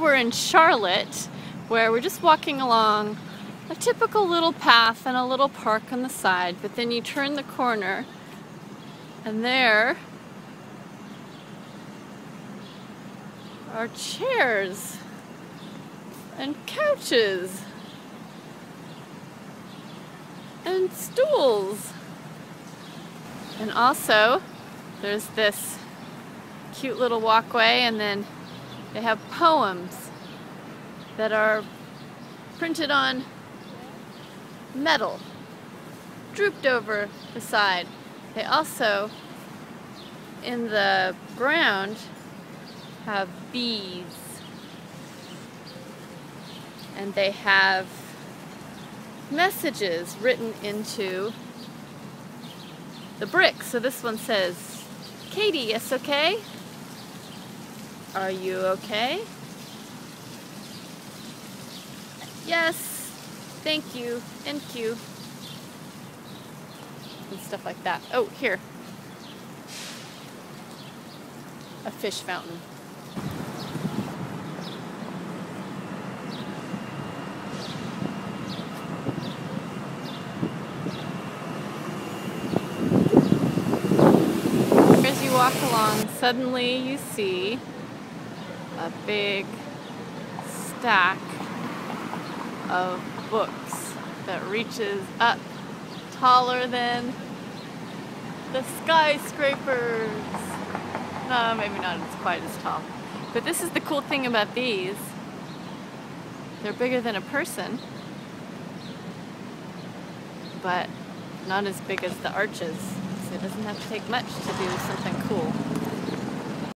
we're in Charlotte, where we're just walking along a typical little path and a little park on the side, but then you turn the corner and there are chairs and couches and stools. And also, there's this cute little walkway and then they have poems that are printed on metal, drooped over the side. They also, in the ground, have bees. And they have messages written into the brick. So this one says, Katie, yes, okay? Are you okay? Yes, thank you, thank you. And stuff like that. Oh, here. A fish fountain. As you walk along, suddenly you see a big stack of books that reaches up taller than the skyscrapers. No, maybe not It's quite as tall. But this is the cool thing about these. They're bigger than a person, but not as big as the arches. So it doesn't have to take much to do something cool.